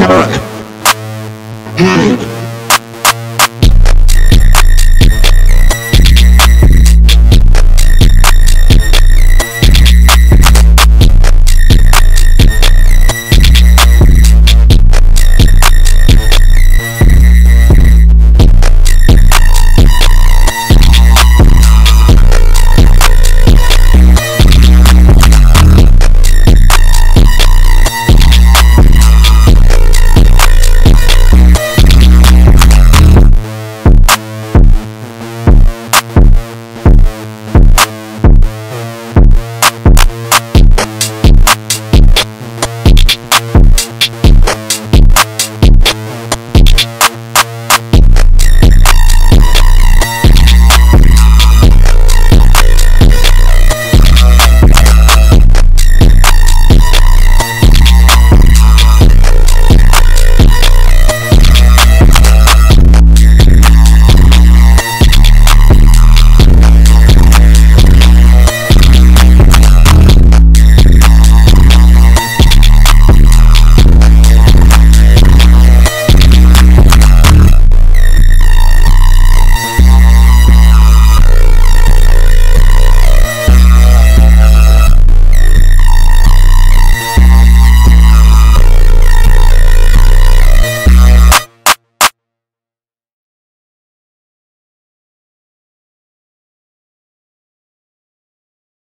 Come on.